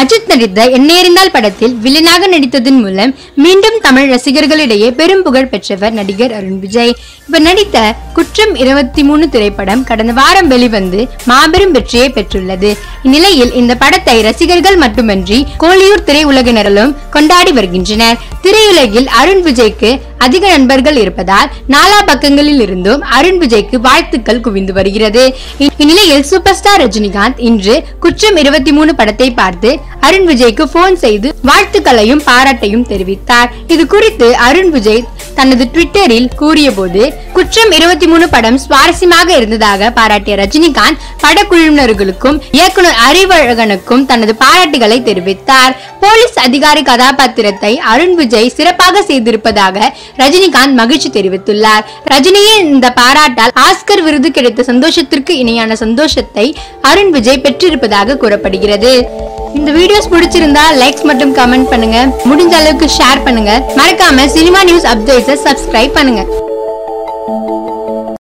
அஜித் நடித்த எண்ணெயறிந்தால் படத்தில் வில்லனாக நடித்ததன் மூலம் மீண்டும் தமிழ் ரசிகர்களிடையே பெரும் புகழ் பெற்றவர் நடிகர் அருண் விஜய். இவர் நடித்த குற்றம் இருபத்தி மூணு திரைப்படம் கடந்த வாரம் வெளிவந்து மாபெரும் வெற்றியை பெற்றுள்ளது. இந்நிலையில் இந்த படத்தை ரசிகர்கள் மட்டுமன்றி கோலியூர் திரையுலகினரும் கொண்டாடி வருகின்றனர். திரையுலகில் அருண் விஜய்க்கு அதிக நண்பர்கள் இருப்பதால் நாலா பக்கங்களில் இருந்தும் அருண் விஜய்க்கு வாழ்த்துக்கள் குவிந்து வருகிறது. இந்நிலையில் சூப்பர் ஸ்டார் ரஜினிகாந்த் இன்று குற்றம் இருபத்தி மூணு படத்தை பார்த்து அருண் விஜய்க்கு போன் செய்து வாழ்த்துக்களையும் பாராட்டையும் தெரிவித்தார். இது குறித்து அருண் விஜய் தனது ட்விட்டரில் கூறியபோது குற்றம் இருபத்தி மூணு படம் சுவாரஸ்யமாக இருந்ததாக பாராட்டிய ரஜினிகாந்த் படக்குழுவினர்களுக்கும் இயக்குனர் அறிவழகனுக்கும் தனது பாராட்டுகளை தெரிவித்தார். போலீஸ் அதிகாரி கதாபாத்திரத்தை அருண் விஜய் சிறப்பாக செய்திருப்பதாக ரஜினிகாந்த் மகிழ்ச்சி தெரிவித்துள்ளார். ரஜினியின் இந்த பாராட்டால் ஆஸ்கர் விருது கிடைத்த சந்தோஷத்திற்கு இணையான சந்தோஷத்தை அருண் விஜய் பெற்றிருப்பதாக கூறப்படுகிறது. இந்த வீடியோஸ் பிடிச்சிருந்தா லைக்ஸ் மட்டும் கமெண்ட் பண்ணுங்க. முடிஞ்ச அளவுக்கு ஷேர் பண்ணுங்க. மறக்காம சினிமா நியூஸ் அப்டேட்ஸை சப்ஸ்கிரைப் பண்ணுங்க.